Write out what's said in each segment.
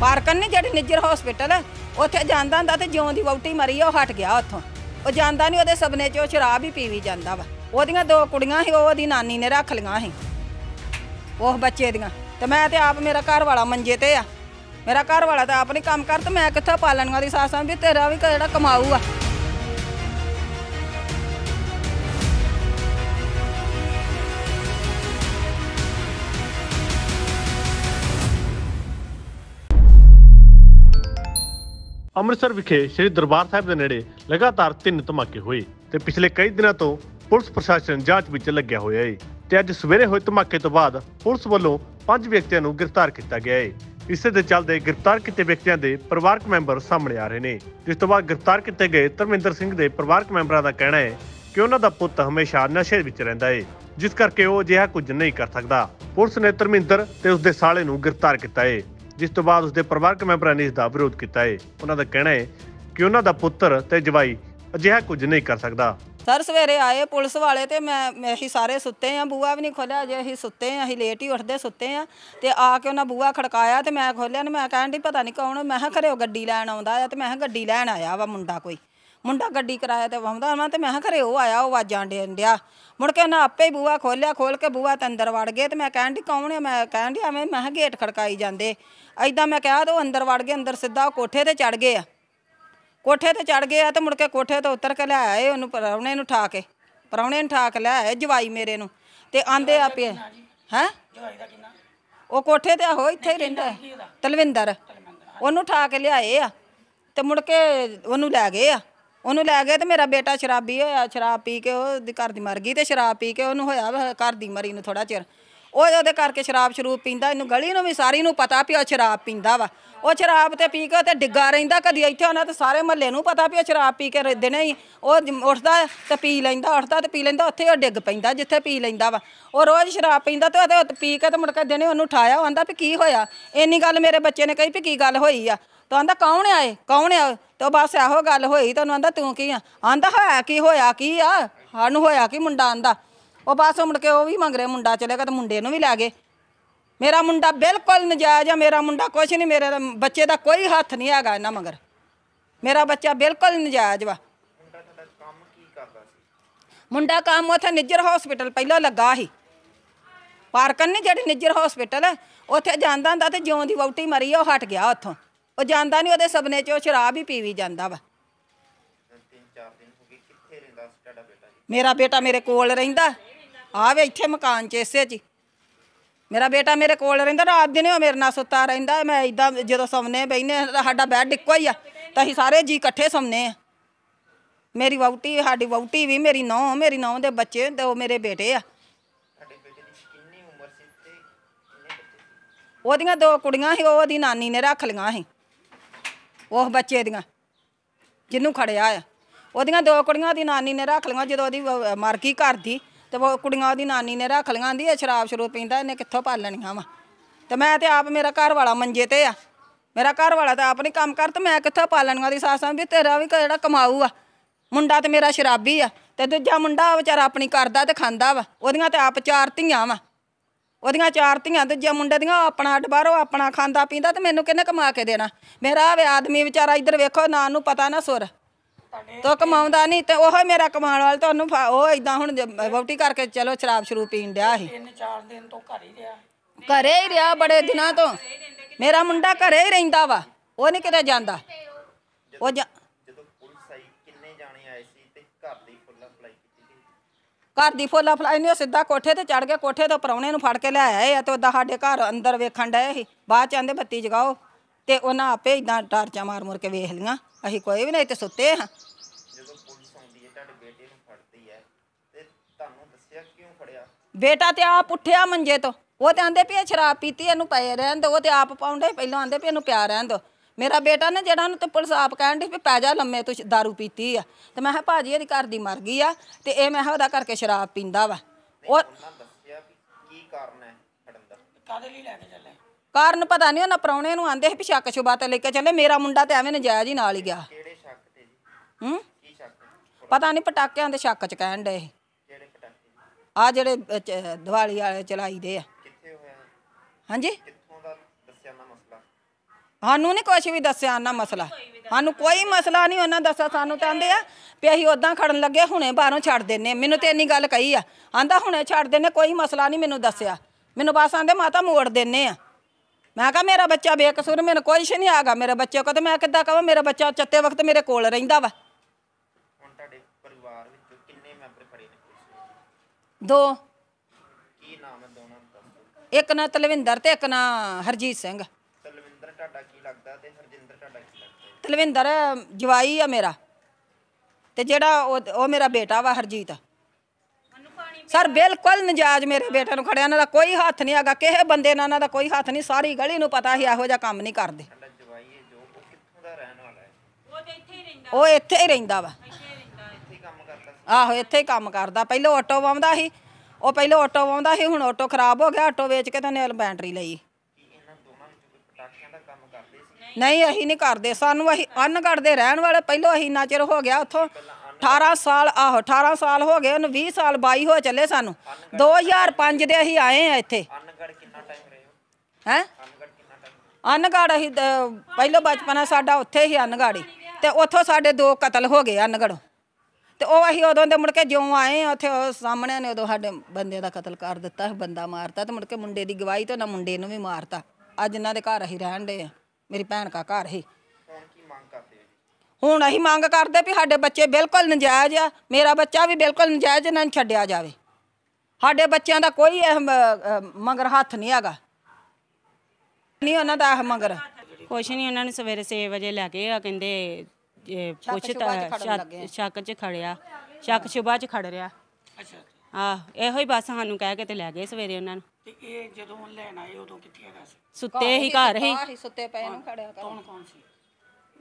ਪਾਰਕਨ ਨਹੀਂ ਜਿਹੜੀ ਨਿੱਜਰ ਹਸਪੀਟਲ ਉੱਥੇ ਜਾਂਦਾ ਹੁੰਦਾ ਤੇ ਜਿਉਂ ਦੀ ਵਹੁਟੀ ਮਰੀ ਆ, ਉਹ ਹਟ ਗਿਆ ਉੱਥੋਂ। ਉਹ ਜਾਂਦਾ ਨਹੀਂ ਉਹਦੇ ਸਪਨੇ 'ਚ ਉਹ ਸ਼ਰਾਬ ਹੀ ਪੀਵੀ ਜਾਂਦਾ ਵਾ। ਉਹਦੀਆਂ ਦੋ ਕੁੜੀਆਂ ਸੀ ਉਹ ਉਹਦੀ ਨਾਨੀ ਨੇ ਰੱਖ ਲਈਆਂ ਸੀ। ਉਹ ਬੱਚੇ ਦੀਆਂ। ਤੇ ਮੈਂ ਤੇ ਆਪ ਮੇਰਾ ਘਰ ਵਾਲਾ ਮੰਜੇ ਤੇ ਆ। ਮੇਰਾ ਘਰ ਵਾਲਾ ਤਾਂ ਆਪ ਨਹੀਂ ਕੰਮ ਕਰ ਤੇ ਮੈਂ ਕਿੱਥੇ ਪਾਲਣੀਆਂ ਦੀ ਸਾਸਾਂ ਵੀ ਤੇਰਾ ਵੀ ਜਿਹੜਾ ਕਮਾਊ ਆ। ਅੰਮ੍ਰਿਤਸਰ ਵਿਖੇ ਸ੍ਰੀ ਦਰਬਾਰ ਸਾਹਿਬ ਦੇ ਨੇੜੇ ਲਗਾਤਾਰ ਤਿੰਨ ਧਮਾਕੇ ਹੋਏ ਤੇ ਪਿਛਲੇ ਕਈ ਦਿਨਾਂ ਤੋਂ ਪੁਲਿਸ ਪ੍ਰਸ਼ਾਸਨ ਜਾਂਚ ਵਿੱਚ ਲੱਗਿਆ ਹੋਇਆ ਹੈ ਤੇ ਅੱਜ ਸਵੇਰੇ ਹੋਏ ਧਮਾਕੇ ਤੋਂ ਬਾਅਦ ਪੁਲਿਸ ਵੱਲੋਂ ਪੰਜ ਵਿਅਕਤੀਆਂ ਨੂੰ ਗ੍ਰਿਫਤਾਰ ਕੀਤਾ ਗਿਆ ਹੈ ਇਸੇ ਦੇ ਚੱਲਦੇ ਗ੍ਰਿਫਤਾਰ ਕੀਤੇ ਵਿਅਕਤੀਆਂ ਦੇ ਪਰਿਵਾਰਕ ਮੈਂਬਰ ਸਾਹਮਣੇ ਆ ਰਹੇ ਨੇ। ਜਿਸ ਤੋਂ ਬਾਅਦ ਗ੍ਰਿਫਤਾਰ ਕੀਤੇ ਗਏ ਧਰਮਿੰਦਰ ਸਿੰਘ ਦੇ ਪਰਿਵਾਰਕ ਮੈਂਬਰਾਂ ਦਾ ਕਹਿਣਾ ਹੈ ਕਿ ਉਹਨਾਂ ਦਾ ਪੁੱਤ ਹਮੇਸ਼ਾ ਨਸ਼ੇ ਵਿੱਚ ਰਹਿੰਦਾ ਹੈ ਜਿਸ ਕਰਕੇ ਉਹ ਅਜਿਹਾ ਕੁਝ ਨਹੀਂ ਕਰ ਸਕਦਾ। ਪੁਲਿਸ ਨੇ ਧਰਮਿੰਦਰ ਤੇ ਉਸਦੇ ਸਾਲੇ ਨੂੰ ਗ੍ਰਿਫਤਾਰ ਕੀਤਾ ਹੈ ਜਿਸ ਤੋਂ ਬਾਅਦ ਉਸਦੇ ਪਰਿਵਾਰਕ ਮੈਂਬਰਾਂ ਨੇ ਇਸ ਦਾ ਵਿਰੋਧ ਕੀਤਾ ਹੈ ਉਹਨਾਂ ਦਾ ਕਹਿਣਾ ਹੈ ਕਿ ਉਹਨਾਂ ਦਾ ਪੁੱਤਰ ਤੇ ਜਵਾਈ ਅਜਿਹਾ ਕੁਝ ਨਹੀਂ ਕਰ ਸਕਦਾ। ਸਰ, ਸਵੇਰੇ ਆਏ ਪੁਲਿਸ ਵਾਲੇ ਤੇ ਮੈਂ ਅਸੀਂ ਸਾਰੇ ਸੁੱਤੇ ਆ ਬੂਆ ਵੀ ਨਹੀਂ ਖੋਲਿਆ ਜੇ ਅਸੀਂ ਸੁੱਤੇ ਆ, ਅਸੀਂ ਲੇਟ ਹੀ ਉੱਠਦੇ ਸੁੱਤੇ ਆ ਤੇ ਆ ਕੇ ਉਹਨਾਂ ਬੂਆ ਖੜਕਾਇਆ ਤੇ ਮੈਂ ਖੋਲਿਆ ਨੇ ਮੈਂ ਕਹਿਣ ਦੀ ਪਤਾ ਨਹੀਂ ਕੌਣ, ਮੈਂ ਕਿਹਾ ਘਰੇ ਉਹ ਗੱਡੀ ਲੈਣ ਆਉਂਦਾ ਆ ਤੇ ਮੈਂ ਕਿਹਾ ਗੱਡੀ ਲੈਣ ਆਇਆ ਵਾ ਮੁੰਡਾ ਕੋਈ। ਮੁੰਡਾ ਗੱਡੀ ਕਰਾਇਆ ਤੇ ਆਉਂਦਾ ਵਾ ਤੇ ਮੈਂ ਕਿਹਾ ਘਰੇ ਉਹ ਆਇਆ ਉਹ ਆਵਾਜ਼ਾਂ ਦੇਣ ਡਿਆ। ਮੁੜ ਕੇ ਉਹਨਾਂ ਆਪੇ ਹੀ ਬੂਆ ਖੋਲਿਆ ਖੋਲ ਕੇ ਬੂਆ ਤੇ ਅੰਦਰ ਵੜ ਗਏ ਤੇ ਮੈਂ ਕਹਿਣ ਦੀ ਕੌਣ ਆ? ਮੈਂ ਕਹਿਣ ਦੀ ਐਵੇਂ ਮੈਂ ਕਿਹਾ ਗੇਟ ਖੜਕਾਈ ਜਾਂਦੇ। ਐਦਾਂ ਮੈਂ ਕਿਹਾ ਤੇ ਉਹ ਅੰਦਰ ਵੜ ਗਏ ਅੰਦਰ ਸਿੱਧਾ ਕੋਠੇ ਤੇ ਚੜ ਗਏ ਆ। ਕੋਠੇ ਤੇ ਚੜ ਗਏ ਆ ਤੇ ਮੁੜ ਕੇ ਕੋਠੇ ਤੋਂ ਉਤਰ ਕੇ ਲੈ ਆਏ ਉਹਨੂੰ ਪਰੌਣੇ ਨੂੰ ਠਾ ਕੇ। ਪਰੌਣੇ ਨੂੰ ਠਾ ਕੇ ਲੈ ਆਏ ਜਵਾਈ ਮੇਰੇ ਨੂੰ। ਤੇ ਆਂਦੇ ਆ ਪਏ ਹੈ? ਉਹ ਕੋਠੇ ਤੇ ਆਹੋ ਇੱਥੇ ਹੀ ਰਹਿੰਦਾ। ਤਲਵਿੰਦਰ ਉਹਨੂੰ ਠਾ ਕੇ ਲਿਆਏ ਆ ਤੇ ਮੁੜ ਕੇ ਉਹਨੂੰ ਲੈ ਗਏ ਆ। ਉਹਨੂੰ ਲੈ ਗਏ ਤੇ ਮੇਰਾ ਬੇਟਾ ਸ਼ਰਾਬੀ ਹੋਇਆ, ਸ਼ਰਾਬ ਪੀ ਕੇ ਉਹਦੀ ਘਰ ਦੀ ਮਰ ਗਈ ਤੇ ਸ਼ਰਾਬ ਪੀ ਕੇ ਉਹਨੂੰ ਹੋਇਆ ਵਾ ਘਰ ਦੀ ਮਰੀ ਨੂੰ ਥੋੜਾ ਚਿਰ। ਉਹ ਉਹਦੇ ਕਰਕੇ ਸ਼ਰਾਬ ਸ਼ਰੂਬ ਪੀਂਦਾ, ਇਹਨੂੰ ਗਲੀ ਨੂੰ ਵੀ ਸਾਰੀ ਨੂੰ ਪਤਾ ਵੀ ਉਹ ਸ਼ਰਾਬ ਪੀਂਦਾ ਵਾ। ਉਹ ਸ਼ਰਾਬ ਤੇ ਪੀ ਕੇ ਤੇ ਡਿੱਗਾ ਰਹਿੰਦਾ, ਕਦੀ ਇੱਥੇ ਆਉਣਾ ਤੇ ਸਾਰੇ ਮਹੱਲੇ ਨੂੰ ਪਤਾ ਵੀ ਉਹ ਸ਼ਰਾਬ ਪੀ ਕੇ ਰ- ਦਿਨੇ ਹੀ। ਉਹ ਉੱਠਦਾ ਤੇ ਪੀ ਲੈਂਦਾ, ਉੱਠਦਾ ਤੇ ਪੀ ਲੈਂਦਾ, ਉੱਥੇ ਉਹ ਡਿੱਗ ਪੈਂਦਾ ਜਿੱਥੇ ਪੀ ਲੈਂਦਾ ਵਾ। ਉਹ ਰੋਜ਼ ਸ਼ਰਾਬ ਪੀਂਦਾ ਤੇ ਉਹਦੇ ਪੀ ਕੇ ਤੇ ਮੁੜ ਕੇ ਦਿਨੇ ਉਹਨੂੰ ਉਠਾਇਆ, ਉਹ ਆਂਦਾ ਵੀ ਕੀ ਹੋਇਆ? ਇੰਨੀ ਗੱਲ ਮੇਰੇ ਬੱਚੇ ਨੇ ਕਹੀ ਵੀ ਕੀ ਗੱਲ ਹੋਈ ਆ? ਤਾਂ ਆਂਦਾ, ਕੌਣ ਆਏ ਕੌਣ ਆ? ਤੇ ਬਸ ਇਹੋ ਗੱਲ ਹੋਈ ਤਾਂ ਉਹਨੂੰ ਆਂਦਾ, ਤੂੰ ਕੀ ਆ? ਆਂਦਾ, ਹੋਇਆ ਕੀ ਹੋਇਆ ਕੀ ਆ? ਸਾਨੂੰ ਹੋਇਆ ਕੀ ਮੁੰਡਾ ਆਂਦਾ? ਉਹ ਬਸ ਮੁੜ ਕੇ ਉਹ ਵੀ ਮੰਗ ਰਿਹਾ, ਮੁੰਡਾ ਚਲੇਗਾ ਤੇ ਮੁੰਡੇ ਨੂੰ ਵੀ ਲੈ ਗਏ। ਮੇਰਾ ਮੁੰਡਾ ਬਿਲਕੁਲ ਨਜਾਇਜ਼ ਆ, ਮੇਰਾ ਮੁੰਡਾ ਕੁਛ ਨਹੀਂ ਮੇਰੇ ਬੱਚੇ ਦਾ ਕੋਈ ਹੱਥ ਨਹੀਂ ਹੈਗਾ ਇਹਨਾਂ ਮਗਰ। ਮੇਰਾ ਬੱਚਾ ਬਿਲਕੁਲ ਨਜਾਇਜ਼ ਵਾ। ਮੁੰਡਾ ਕੰਮ ਉੱਥੇ ਨਿੱਜਰ ਹਸਪੀਟਲ ਪਹਿਲਾਂ ਲੱਗਾ ਸੀ। ਪਾਰਕਨ ਨਹੀਂ ਜਿਹੜੀ ਨਿੱਜਰ ਹਸਪੀਟਲ ਉੱਥੇ ਜਾਂਦਾ ਹੁੰਦਾ ਤੇ ਜਿਉਂ ਦੀ ਵਹੁਟੀ ਮਰੀ ਆ, ਉਹ ਹਟ ਗਿਆ ਉੱਥੋਂ। ਉਹ ਜਾਂਦਾ ਨਹੀਂ ਉਹਦੇ ਸਪਨੇ 'ਚ ਉਹ ਸ਼ਰਾਬ ਹੀ ਪੀਵੀ ਜਾਂਦਾ ਵਾ। ਮੇਰਾ ਬੇਟਾ ਮੇਰੇ ਕੋਲ ਰਹਿੰਦਾ। ਆ ਵੇ ਇੱਥੇ ਮਕਾਨ 'ਚ ਇਸੇ 'ਚ। ਮੇਰਾ ਬੇਟਾ ਮੇਰੇ ਕੋਲ ਰਹਿੰਦਾ ਰਾਤ ਦਿਨੇ ਉਹ ਮੇਰੇ ਨਾਲ ਸੁੱਤਾ ਰਹਿੰਦਾ। ਮੈਂ ਇਦਾਂ ਜਦੋਂ ਸੌਂਨੇ ਬੈਨੇ ਸਾਡਾ ਬੈੱਡ ਇੱਕੋ ਹੀ ਆ। ਤਾਂ ਅਸੀਂ ਸਾਰੇ ਜੀ ਇਕੱਠੇ ਸੌਂਨੇ ਆ ਮੇਰੀ ਵਹੁਟੀ ਸਾਡੀ ਵਹੁਟੀ ਵੀ ਮੇਰੀ ਨੌਂ ਮੇਰੀ ਨੌਂ ਦੇ ਬੱਚੇ ਤੇ ਉਹ ਮੇਰੇ ਬੇਟੇ ਆ। ਉਹਦੀਆਂ ਦੋ ਕੁੜੀਆਂ ਸੀ ਉਹ ਉਹਦੀ ਨਾਨੀ ਨੇ ਰੱਖ ਲਈਆਂ ਸੀ। ਉਹ ਬੱਚੇ ਦੀਆਂ, ਜਿਹਨੂੰ ਖੜਿਆ ਆ। ਉਹਦੀਆਂ ਦੋ ਕੁੜੀਆਂ ਉਹਦੀ ਨਾਨੀ ਨੇ ਰੱਖ ਲਈਆਂ, ਜਦੋਂ ਉਹਦੀ ਵ- ਮਰ ਗਈ ਘਰ ਦੀ, ਤੇ ਉਹ ਕੁੜੀਆਂ ਉਹਦੀ ਨਾਨੀ ਨੇ ਰੱਖ ਲਈਆਂ ਦੀ ਇਹ ਸ਼ਰਾਬ ਸ਼ਰੂਬ ਪੀਂਦਾ, ਇਹਨੇ ਕਿੱਥੋਂ ਪਾਲਣੀਆਂ ਵਾ? ਤੇ ਮੈਂ ਤੇ ਆਪ ਮੇਰਾ ਘਰ ਵਾਲਾ ਮੰਜੇ ਤੇ ਆ। ਮੇਰਾ ਘਰ ਵਾਲਾ ਤਾਂ ਆਪ ਨਹੀਂ ਕੰਮ ਕਰ ਤੇ ਮੈਂ ਕਿੱਥੋਂ ਪਾਲਣੀਆਂ ਦੀ ਸਾਸਾਂ ਵੀ ਤੇਰਾ ਵੀ ਜਿਹੜਾ ਕਮਾਊ ਆ। ਮੁੰਡਾ ਤੇ ਮੇਰਾ ਸ਼ਰਾਬੀ ਆ, ਤੇ ਦੂਜਾ ਮੁੰਡਾ ਵਿਚਾਰਾ ਆਪਣੀ ਕਰਦਾ ਤੇ ਖਾਂਦਾ ਵਾ। ਉਹਦੀਆਂ ਤੇ ਆਪ ਚਾਰ ਧੀਆਂ ਵਾ। ਉਹਦੀਆਂ ਚਾਰ ਧੀਆਂ ਦੂਜੇ ਮੁੰਡੇ ਦੀਆਂ ਉਹ ਆਪਣਾ ਅੱਡ ਬਾਹਰੋਂ ਆਪਣਾ ਖਾਂਦਾ ਪੀਂਦਾ ਤੇ ਮੈਨੂੰ ਕਿਹਨੇ ਕਮਾ ਕੇ ਦੇਣਾ? ਮੇਰਾ ਆਹ ਵੇ ਆਦਮੀ ਵਿਚਾਰਾ ਇੱਧਰ ਵੇਖੋ ਨਾ ਨੂੰ ਪਤਾ ਨਾ ਸੁਰ। ਤੋ ਕਮਾਉਂਦਾ ਨਹੀਂ ਤੇ ਉਹ ਮੇਰਾ ਕਮਾਉਣ ਵਾਲਾ ਤੇ ਉਹਨੂੰ ਫਾ- ਉਹ ਇਦਾਂ ਹੁਣ ਵੋਟੀ ਕਰਕੇ ਚਲੋ ਸ਼ਰਾਬ ਸ਼ਰੂ ਪੀਣ ਡਿਆ ਸੀ। ਤਿੰਨ ਚਾਰ ਦਿਨ ਤੋਂ ਘਰ ਹੀ ਰਿਹਾ। ਘਰੇ ਹੀ ਰਿਹਾ ਬੜੇ ਦਿਨਾਂ ਤੋਂ। ਮੇਰਾ ਮੁੰਡਾ ਘਰੇ ਹੀ ਰਹਿੰਦਾ ਵਾ ਉਹ ਨਹੀਂ ਕਿਤੇ ਜਾਂਦਾ। ਉਹ ਜਾ- ਜਦੋਂ ਪੁਲਿਸ ਆਈ ਕਿੰਨੇ ਜਾਣੇ ਆਏ ਸੀ ਤੇ ਘਰ ਦੀ ਫੁੱਲ ਅਪਲਾਈ ਕੀਤੀ ਗਈ ਘਰ ਦੀ ਫੁੱਲਾ ਫਲਾਈ ਨੇ ਉਹ ਸਿੱਧਾ ਕੋਠੇ ਤੇ ਚੜ ਗਿਆ, ਕੋਠੇ ਤੋਂ ਪਰੌਣੇ ਨੂੰ ਫੜ ਕੇ ਲੈ ਆਏ ਆ ਤੇ ਉਹਦਾ ਸਾਡੇ ਘਰ ਅੰਦਰ ਵੇਖਣ ਡਏ ਸੀ। ਬਾਅਦ ਚ ਆਂਦੇ, ਬੱਤੀ ਜਗਾਓ। ਤੇ ਉਹਨਾਂ ਆਪੇ ਇਦਾਂ ਟਾਰਚਾਂ ਮਾਰ ਮੁਰ ਕੇ ਵੇਖ ਲੀਆਂ। ਅਸੀਂ ਕੋਈ ਵੀ ਨਹੀਂ ਤੇ ਸੁੱਤੇ ਹਾਂ। ਜਦੋਂ ਪੁਲਿਸ ਆਉਂਦੀ ਹੈ ਤੁਹਾਡੇ ਬੇਟੇ ਨੂੰ ਫੜਦੀ ਹੈ ਤੇ ਤੁਹਾਨੂੰ ਦੱਸਿਆ ਕਿਉਂ ਫੜਿਆ ਬੇਟਾ ਤੇ ਆਪ ਉੱਠਿਆ ਮੰਜੇ ਤੋਂ। ਉਹ ਤੇ ਆਂਦੇ ਵੀ ਇਹ ਸ਼ਰਾਬ ਪੀਤੀ, ਇਹਨੂੰ ਪਏ ਰਹਿਣ ਦੋ। ਉਹ ਤੇ ਆਪ ਪਾਉਂਦੇ, ਪਹਿਲਾਂ ਆਂਦੇ ਵੀ ਇਹਨੂੰ ਪਿਆ ਰਹਿਣ ਦੋ। ਮੇਰਾ ਬੇਟਾ ਨਾ ਜਿਹੜਾ ਨੂੰ ਤੇ ਪੁਲਿਸ ਆਪ ਕਹਿਣ ਦੀ ਵੀ ਪੈ ਜਾ ਲੰਮੇ ਤੂੰ दारू ਪੀਤੀ ਆ। ਤੇ ਮੈਂ ਕਿਹਾ ਭਾਜੀ ਇਹਦੀ ਘਰ ਦੀ ਮਰ ਗਈ ਆ ਤੇ ਇਹ ਮੈਂ ਕਿਹਾ ਉਹਦਾ ਕਰਕੇ ਸ਼ਰਾਬ ਪੀਂਦਾ ਵਾ। ਉਹ ਉਹਨਾਂ ਦੱਸਿਆ ਵੀ ਕੀ ਕਾਰਨ ਹੈ ਫੜਨ ਦਾ ਕਾਦੇ ਲਈ ਲੈ ਕੇ ਚੱਲੇ? ਕਾਰਨ ਪਤਾ ਨਹੀਂ ਉਹਨਾਂ ਪ੍ਰਾਹੁਣੇ ਨੂੰ ਆਂਦੇ ਸੀ ਵੀ ਸ਼ੱਕ ਸ਼ੁਬਾ ਤੇ ਲੈ ਕੇ ਚੱਲੇ। ਮੇਰਾ ਮੁੰਡਾ ਤੇ ਐਵੇਂ ਨਜਾਇਜ਼ ਹੀ ਨਾਲ ਹੀ ਗਿਆ। ਕਿਹੜੇ ਸ਼ੱਕ ਤੇ ਜੀ? ਹੂੰ? ਕੀ ਸ਼ੱਕ? ਪਤਾ ਨਹੀਂ ਪਟਾਕਿਆਂ ਦੇ ਸ਼ੱਕ ਚ ਕਹਿਣ ਡਏ ਕਿਹੜੇ ਪਟਾਕੇ? ਆ ਜਿਹੜੇ ਦੀਵਾਲੀ ਵਾਲੇ ਚਲਾਈ ਦੇ ਆ। ਕਿੱਥੇ ਹੋਇਆ? ਹੈ? ਹਾਂਜੀ? ਕਿੱਥੋਂ ਦਾ ਦੱਸਿਆ ਨਾ ਮਸਲਾ? ਸਾਨੂੰ ਨਹੀਂ ਕੁਝ ਵੀ ਦੱਸਿਆ ਉਹਨਾਂ ਮਸਲਾ। ਸਾਨੂੰ ਕੋਈ ਮਸਲਾ ਨਹੀਂ ਉਹਨਾਂ ਦੱਸਿਆ। ਸਾਨੂੰ ਤਾਂ ਆਂਦੇ ਆ ਵੀ ਅਸੀਂ ਉਦਾਂ ਖੜਨ ਲੱਗੇ ਹੁਣੇ ਬਾਹਰੋਂ ਛੱਡ ਦਿੰਨੇ। ਮੈਨੂੰ ਤੇ ਇੰਨੀ ਗੱਲ ਕਹੀ ਆ। ਆਂਦਾ ਹੁਣੇ ਛੱਡ ਦਿੰਨੇ ਕੋਈ ਮਸਲਾ ਨਹੀਂ ਮੈਨੂੰ ਦੱਸਿਆ। ਮੈਨੂੰ ਬਸ ਆਂਦੇ ਮਾਤਾ ਮੋੜ ਦਿੰਨੇ ਆ। ਮੈਂ ਕਿਹਾ ਮੇਰਾ ਬੱਚਾ ਬੇਕਸੂਰ ਮੈਨੂੰ ਕੁਛ ਨਹੀਂ ਆਗਾ ਮੇਰੇ ਬੱਚੇ ਕੋ ਤੇ ਮੈਂ ਕਿੱਦਾਂ ਕਹਾਂ ਮੇਰਾ ਬੱਚਾ ਚੱਤੇ ਵਕਤ ਮੇਰੇ ਕੋਲ ਰਹਿੰਦਾ ਵਾ। ਹੁਣ ਤੁਹਾਡੇ ਪਰਿਵਾਰ ਵਿੱਚ ਕਿੰਨੇ ਮੈਂਬਰ ਖੜੇ ਨੇ ਪੁਲਿਸ ਵਿੱਚ? ਦੋ। ਕੀ ਨਾਮ ਹੈ ਦੋਨਾਂ ਦਾ? ਦੱਸੋ ਇੱਕ ਨਾ ਤਲਵਿੰਦਰ ਤੇ ਇੱਕ ਨਾ ਹਰਜੀਤ ਸਿੰਘ। ਤੁਹਾਡਾ ਕੀ ਲੱਗਦਾ ਤੇ ਹਰਜਿੰਦਰ ਤੁਹਾਡਾ ਕੀ ਲੱਗਦਾ ਹੈ? ਤਲਵਿੰਦਰ ਜਵਾਈ ਆ ਮੇਰਾ। ਤੇ ਜਿਹੜਾ ਉਹ ਉਹ ਮੇਰਾ ਬੇਟਾ ਵਾ ਹਰਜੀਤ। ਸਰ ਬਿਲਕੁਲ ਨਜਾਇਜ਼ ਮੇਰੇ ਬੇਟੇ ਨੂੰ ਖੜਿਆ। ਇਹਨਾਂ ਦਾ ਕੋਈ ਹੱਥ ਨਹੀਂ ਹੈਗਾ। ਕਿਸੇ ਬੰਦੇ ਨਾਲ ਇਹਨਾਂ ਦਾ ਕੋਈ ਹੱਥ ਨਹੀਂ। ਸਾਰੀ ਗਲੀ ਨੂੰ ਪਤਾ ਸੀ ਇਹੋ ਜਿਹਾ ਕੰਮ ਨਹੀਂ ਕਰਦੇ। ਤੁਹਾਡਾ ਜਵਾਈ ਹੈ ਜੋ। ਉਹ ਕਿੱਥੋਂ ਦਾ ਰਹਿਣ ਵਾਲਾ ਹੈ? ਉਹ ਇੱਥੇ ਹੀ ਰਹਿੰਦਾ। ਵਾ। ਇੱਥੇ ਹੀ ਕੰਮ ਕਰਦਾ ਸੀ? ਆਹੋ ਇੱਥੇ ਹੀ ਕੰਮ ਕਰਦਾ। ਪਹਿਲਾਂ ਆਟੋ ਵਾਉਂਦਾ ਸੀ। ਉਹ ਪਹਿਲਾਂ ਆਟੋ ਵਾਉਂਦਾ ਸੀ। ਹੁਣ ਆਟੋ ਖਰਾਬ ਹੋ ਗਿਆ। ਆਟੋ ਵੇਚ ਕੇ ਤਾਂ ਉਹਨੇ ਬੈਟਰੀ ਲਈ ਕੀ ਇਹਨਾਂ ਦੋਨਾਂ ਵਿੱਚ ਕੋਈ ਪਟਾਕਿਆਂ ਦਾ ਕੰਮ ਕਰਦੇ ਸੀ ਨਹੀਂ ਅਸੀਂ ਨਹੀਂ ਕਰਦੇ। ਸਾਨੂੰ ਅਸੀਂ ਅਨਗੜ ਦੇ ਰਹਿਣ ਵਾਲੇ। ਪਹਿਲਾਂ ਅਸੀਂ ਇੰਨਾ ਚਿਰ ਹੋ ਗਿਆ ਉੱਥੋਂ। 18 ਸਾਲ ਆਹੋ 18 ਸਾਲ ਹੋ ਗਏ ਉਹਨੂੰ 20 ਸਾਲ 22 ਹੋ ਚੱਲੇ ਸਾਨੂੰ। 2005 ਦੇ ਅਸੀਂ ਆਏ ਆ ਇੱਥੇ। ਅਨਗੜ ਕਿੰਨਾ ਟਾਈਮ ਰਹੇ ਹੋ? ਹੈ? ਅਨਗੜ ਕਿੰਨਾ ਟਾਈਮ ਅਨਗੜ ਅਸੀਂ ਪਹਿਲੋਂ ਬਚਪਨਾ ਸਾਡਾ ਉੱਥੇ ਹੀ ਅਨਗੜੀ ਤੇ ਉੱਥੋਂ ਸਾਡੇ ਦੋ ਕਤਲ ਹੋ ਗਏ ਅਨਗੜੋਂ ਤੇ ਉਹ ਅਸੀਂ ਉਦੋਂ ਦੇ ਮੁੜ ਕੇ ਜਿਉਂ ਆਏ ਉੱਥੇ ਉਹ ਸਾਹਮਣੇ ਨੇ ਉਦੋਂ ਸਾਡੇ ਬੰਦੇ ਦਾ ਕਤਲ ਕਰ ਦਿੱਤਾ ਬੰਦਾ ਮਾਰਤਾ ਤੇ ਮੁੜ ਕੇ ਮੁੰਡੇ ਦੀ ਗਵਾਹੀ ਤੋਂ ਨਾ ਮੁੰਡੇ ਨੂੰ ਵੀ ਮਾਰਤਾ। ਅੱਜ ਇਹਨਾਂ ਦੇ ਘਰ ਅਸੀਂ ਰਹਿਣ ਦੇ ਆ। ਮੇਰੀ ਭੈਣ ਕਾ ਘਰ ਹੀ ਹੁਣ ਕੀ ਮੰਗ ਕਰਦੇ ਹੋ ਜੀ? ਹੁਣ ਅਸੀਂ ਮੰਗ ਕਰਦੇ ਵੀ ਸਾਡੇ ਬੱਚੇ ਬਿਲਕੁਲ ਨਜਾਇਜ਼ ਆ ਮੇਰਾ ਬੱਚਾ ਵੀ ਬਿਲਕੁਲ ਨਜਾਇਜ਼ ਇਹਨਾਂ ਨੂੰ ਛੱਡਿਆ ਜਾਵੇ। ਸਾਡੇ ਬੱਚਿਆਂ ਦਾ ਕੋਈ ਇਹ ਮਗਰ ਹੱਥ ਨਹੀਂ ਹੈਗਾ। ਨਹੀਂ ਉਹਨਾਂ ਦਾ ਇਹ ਮਗਰ। ਕੁਛ ਨਹੀਂ ਉਹਨਾਂ ਨੇ ਸਵੇਰੇ 6 ਵਜੇ ਲੈ ਕੇ ਆ ਕਹਿੰਦੇ ਪੁੱਛ ਆ। ਸ਼ੱਕ 'ਚ ਖੜਿਆ ਸ਼ੱਕ ਸ਼ੁਬਾ 'ਚ ਖੜ ਰਿਹਾ। ਅੱਛਾ। ਆਹ ਇਹੋ ਹੀ ਬਸ ਸਾਨੂੰ ਕਹਿ ਕੇ ਤੇ ਲੈ ਗਏ ਸਵੇਰੇ ਉਹਨਾਂ ਨੂੰ। ਤੇ ਇਹ ਜਦੋਂ ਲੈਣ ਆਏ ਉਦੋਂ ਕਿੱਥੇ ਹੈਗਾ ਸੀ? ਸੁੱਤੇ ਹੀ ਘਰ ਹੀ ਹੀ। ਸੁੱਤੇ ਪਏ ਨੂੰ ਖੜਿਆ ਕਰ ਕੌਣ ਕੌਣ ਸੀ?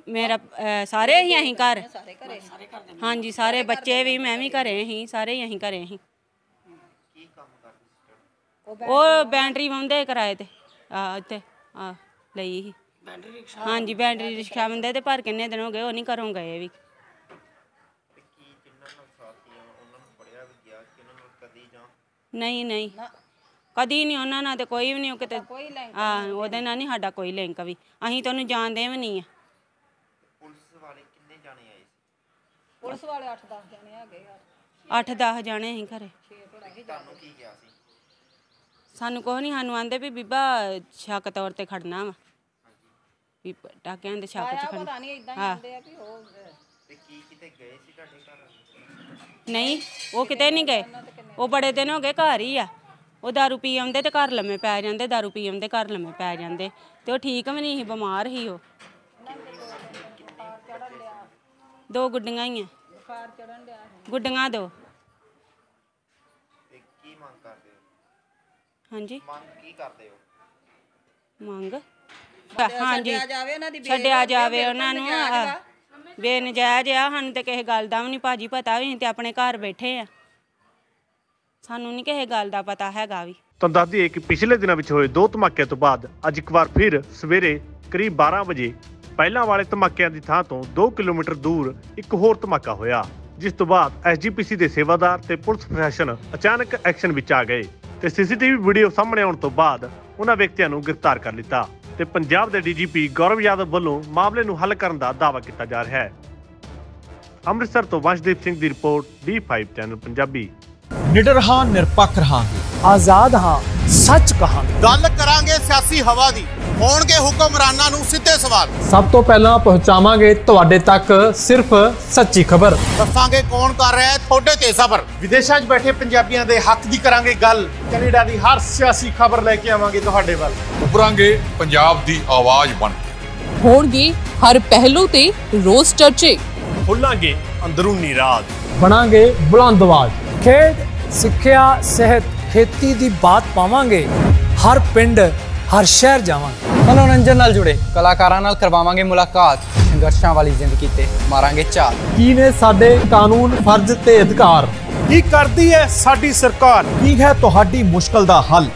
ਮੇਰਾ ਅਹ, ਸਾਰੇ ਹੀ ਅਸੀਂ ਘਰ। ਸਾਰੇ ਘਰੇ। ਸਾਰੇ ਘਰ ਦੇ ਹਾਂਜੀ ਸਾਰੇ ਬੱਚੇ ਵੀ ਮੈਂ ਵੀ ਘਰੇ ਹੀ ਸਾਰੇ ਹੀ ਅਸੀਂ ਘਰੇ ਹੀ। ਕੀ ਕੰਮ ਕਰਦੇ ਸੀ ਤੁਹਾਡੇ? ਉਹ ਬੈਟਰੀ ਵਾਉਂਦੇ ਕਿਰਾਏ ਤੇ। ਆ ਇੱਥੇ ਆ ਲਈ ਸੀ ਬੈਟਰੀ ਰਿਕਸ਼ਾ ਹਾਂਜੀ ਬੈਟਰੀ ਰਿਕਸ਼ਾ ਬੰਦੇ ਤੇ ਪਰ ਕਿੰਨੇ ਦਿਨ ਹੋ ਗਏ ਉਹ ਨਹੀਂ ਘਰੋਂ ਗਏ ਵੀ ਤੇ ਕੀ ਜਿਨ੍ਹਾਂ ਨਾਲ ਸਾਥੀ ਆ ਉਹਨਾਂ ਨੂੰ ਪੜਿਆ ਵੀ ਗਿਆ ਕਿ ਉਹਨਾਂ ਨੂੰ ਕਦੀ ਨਹੀਂ ਨਹੀਂ। ਕਦੀ ਨਹੀਂ ਉਹਨਾਂ ਨਾਲ ਤੇ ਕੋਈ ਵੀ ਨਹੀਂ ਉਹ ਕਿਤੇ ਕੋਈ ਲਿੰਕ ਆ ਉਹਦੇ ਨਾਲ ਨਹੀਂ ਸਾਡਾ ਕੋਈ ਲਿੰਕ ਵੀ। ਅਸੀਂ ਤਾਂ ਉਹਨੂੰ ਜਾਣਦੇ ਵੀ ਨਹੀਂ ਆ। ਪੁਲਿਸ ਵਾਲੇ ਕਿੰਨੇ ਜਾਣੇ ਆਏ ਸੀ? ਪੁਲਿਸ ਵਾਲੇ 8-10 ਜਣੇ ਹੈਗੇ ਆ। 8-10 ਜਾਣੇ ਅਸੀਂ ਘਰੇ। ਤੁਹਾਨੂੰ ਕੀ ਗਿਆ ਸੀ? ਸਾਨੂੰ ਕੁਛ ਨਹੀਂ ਸਾਨੂੰ ਆਂਦੇ ਵੀ ਬੀਬਾ ਸ਼ੱਕ ਤੌਰ ਤੇ ਖੜਨਾ ਵਾ। ਵੀ ਟਾਕਿਆਂ ਦੇ ਸ਼ੱਕ ਚ ਖੜਨਾ। ਪਤਾ ਨਹੀਂ ਇਦਾਂ ਹੀ ਹਾਂ। ਹੁੰਦੇ ਆ ਵੀ ਉਹ ਤੇ ਕੀ ਕਿਤੇ ਗਏ ਸੀ ਤੁਹਾਡੇ ਘਰ? ਨਹੀਂ ਉਹ ਕਿਤੇ ਨਹੀਂ ਗਏ। ਉਹ ਬੜੇ ਦਿਨ ਹੋ ਗਏ ਘਰ ਹੀ ਆ ਉਹ दारू ਪੀ ਆਉਂਦੇ ਤੇ ਘਰ ਲੰਮੇ ਪੈ ਜਾਂਦੇ दारू ਪੀ ਆਉਂਦੇ ਘਰ ਲੰਮੇ ਪੈ ਜਾਂਦੇ ਤੇ ਉਹ ਠੀਕ ਵੀ ਨਹੀਂ ਸੀ ਬਿਮਾਰ ਸੀ ਉਹ ਦੋ ਗੁੱਡੀਆਂ ਹੀ ਆ ਬੁਖਾਰ ਚੜਨ ਡਿਆ ਗੁੱਡੀਆਂ ਦੋ ਤੇ ਕੀ ਮੰਗ ਕਰਦੇ ਹੋ ਹਾਂਜੀ ਮੰਗ ਕੀ ਕਰਦੇ ਹੋ ਮੰਗ ਹਾਂਜੀ ਛੱਡਿਆ ਜਾਵੇ ਉਹਨਾਂ ਦੀ ਛੱਡਿਆ ਜਾਵੇ ਉਹਨਾਂ ਨੂੰ ਆਹ, ਬੇਨਜਾਇਜ਼ ਆ ਸਾਨੂੰ ਤੇ ਕਿਸੇ ਗੱਲ ਦਾ ਵੀ ਨਹੀਂ ਭਾਜੀ ਪਤਾ ਵੀ ਅਸੀਂ ਤੇ ਆਪਣੇ ਘਰ ਬੈਠੇ ਆ ਸਾਨੂੰ ਨਹੀਂ ਕਿਸੇ ਗੱਲ ਦਾ ਪਤਾ ਹੈਗਾ ਵੀ। ਤੁਹਾਨੂੰ ਦੱਸ ਦਈਏ ਕਿ ਪਿਛਲੇ ਦਿਨਾਂ ਵਿੱਚ ਹੋਏ ਦੋ ਧਮਾਕਿਆਂ ਤੋਂ ਬਾਅਦ ਅੱਜ ਇੱਕ ਵਾਰ ਫਿਰ ਸਵੇਰੇ ਕਰੀਬ 12 ਵਜੇ ਪਹਿਲਾਂ ਵਾਲੇ ਧਮਾਕਿਆਂ ਦੀ ਥਾਂ ਤੋਂ 2 ਕਿਲੋਮੀਟਰ ਦੂਰ ਇੱਕ ਹੋਰ ਧਮਾਕਾ ਹੋਇਆ, ਜਿਸ ਤੋਂ ਬਾਅਦ ਐਸਜੀਪੀਸੀ ਦੇ ਸੇਵਾਦਾਰ ਤੇ ਪੁਲਿਸ ਪ੍ਰਸ਼ਾਸਨ ਅਚਾਨਕ ਐਕਸ਼ਨ ਵਿੱਚ ਆ ਗਏ ਤੇ ਸੀਸੀਟੀਵੀ ਵੀਡੀਓ ਸਾਹਮਣੇ ਆਉਣ ਤੋਂ ਬਾਅਦ ਉਹਨਾਂ ਵਿਅਕਤੀਆਂ ਨੂੰ ਗ੍ਰਿਫਤਾਰ ਕਰ ਲਿੱਤਾ ਤੇ ਪੰਜਾਬ ਦੇ ਡੀਜੀਪੀ ਗੌਰਵ ਯਾਦਵ ਵੱਲੋਂ ਮਾਮਲੇ ਨੂੰ ਹੱਲ ਕਰਨ ਦਾ ਦਾਅਵਾ ਕੀਤਾ ਜਾ ਰਿਹਾ ਹੈ। ਅੰਮ੍ਰਿਤਸਰ ਤੋਂ ਵੰਸ਼ਦੀਪ ਸਿੰਘ ਦੀ ਰਿਪੋਰਟ D5 ਚੈਨਲ ਪੰਜਾਬੀ। ਨਿਡਰ ਹਾਂ ਨਿਰਪੱਖ ਰਹਾਂਗੇ। ਆਜ਼ਾਦ ਹਾਂ ਸੱਚ ਕਹਾਂਗੇ। ਗੱਲ ਕਰਾਂਗੇ ਸਿਆਸੀ ਹਵਾ ਦੀ। ਹੋਣਗੇ ਹੁਕਮਰਾਨਾਂ ਨੂੰ ਸਿੱਧੇ ਸਵਾਲ। ਸਭ ਤੋਂ ਪਹਿਲਾਂ ਪਹੁੰਚਾਵਾਂਗੇ ਤੁਹਾਡੇ ਤੱਕ ਸਿਰਫ ਸੱਚੀ ਖਬਰ। ਦੱਸਾਂਗੇ ਕੌਣ ਕਰ ਰਿਹਾ ਹੈ ਤੁਹਾਡੇ ਤੇ ਸਬਰ ਵਿਦੇਸ਼ਾਂ 'ਚ ਬੈਠੇ ਪੰਜਾਬੀਆਂ ਦੇ ਹੱਕ ਦੀ ਕਰਾਂਗੇ ਗੱਲ। ਕੈਨੇਡਾ ਦੀ ਹਰ ਸਿਆਸੀ ਖਬਰ ਲੈ ਕੇ ਆਵਾਂਗੇ ਤੁਹਾਡੇ ਵੱਲ। ਉਭਰਾਂਗੇ ਪੰਜਾਬ ਦੀ ਆਵਾਜ਼ ਬਣ ਕੇ। ਹੋਣਗੇ ਹਰ ਪਹਿਲੂ ਤੇ ਰੋਜ਼ ਚਰਚੇ। ਖੋਲਾਂਗੇ ਅੰਦਰੂਨੀ ਰਾਜ। ਬਣਾਂਗੇ ਬੁਲੰਦ ਆਵਾਜ਼। ਖੇਡ ਸਿੱਖਿਆ ਸਿਹਤ ਖੇਤੀ ਦੀ ਬਾਤ ਪਾਵਾਂਗੇ। ਹਰ ਪਿੰਡ ਹਰ ਸ਼ਹਿਰ ਜਾਵਾਂਗੇ। ਮਨੋਰੰਜਨ ਨਾਲ ਜੁੜੇ ਕਲਾਕਾਰਾਂ ਨਾਲ ਕਰਵਾਵਾਂਗੇ ਮੁਲਾਕਾਤ। ਸੰਘਰਸ਼ਾਂ ਵਾਲੀ ਜ਼ਿੰਦਗੀ ਤੇ ਮਾਰਾਂਗੇ ਝਾਲ ਕੀ ਨੇ ਸਾਡੇ ਕਾਨੂੰਨ ਫਰਜ਼ ਤੇ ਅਧਿਕਾਰ? ਕੀ ਕਰਦੀ ਹੈ ਸਾਡੀ ਸਰਕਾਰ? ਕੀ ਹੈ ਤੁਹਾਡੀ ਮੁਸ਼ਕਲ ਦਾ ਹੱਲ?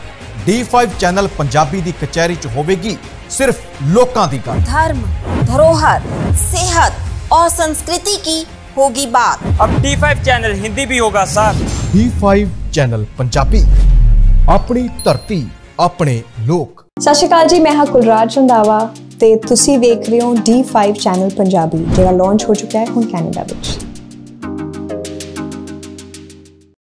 D5 ਚੈਨਲ ਪੰਜਾਬੀ ਦੀ ਕਚਹਿਰੀ 'ਚ ਹੋਵੇਗੀ ਸਿਰਫ ਲੋਕਾਂ ਦੀ ਗੱਲ। ਧਰਮ ਧਰੋਹਰ ਸਿਹਤ ਔਰ ਸੰਸਕ੍ਰਿਤੀ ਕੀ होगी बात अब D5 ਚੈਨਲ ਹਿੰਦੀ ਵੀ ਹੋਗਾ ਸਰ D5 ਚੈਨਲ ਪੰਜਾਬੀ ਆਪਣੀ ਧਰਤੀ ਆਪਣੇ ਲੋਕ ਸਤਿ ਸ਼੍ਰੀ ਅਕਾਲ ਜੀ ਮੈਂ ਹਾਂ ਕੁਲਰਾਜ ਰੰਧਾਵਾ ਤੇ ਤੁਸੀਂ ਵੇਖ ਰਹੇ ਹੋ D5 ਚੈਨਲ ਪੰਜਾਬੀ ਜਿਹੜਾ ਲਾਂਚ ਹੋ ਚੁੱਕਾ ਹੈ ਹੁਣ ਕੈਨੇਡਾ ਵਿੱਚ